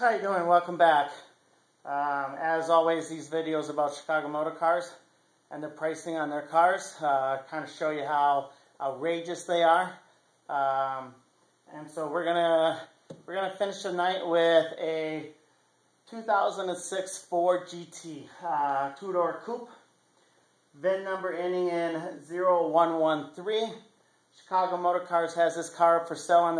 How you doing? Welcome back. Um, as always, these videos about Chicago Motor Cars and the pricing on their cars uh, kind of show you how outrageous they are. Um, and so we're gonna we're gonna finish the night with a 2006 Ford GT uh, two-door coupe. VIN number ending in 0113. Chicago Motor Cars has this car up for sale on the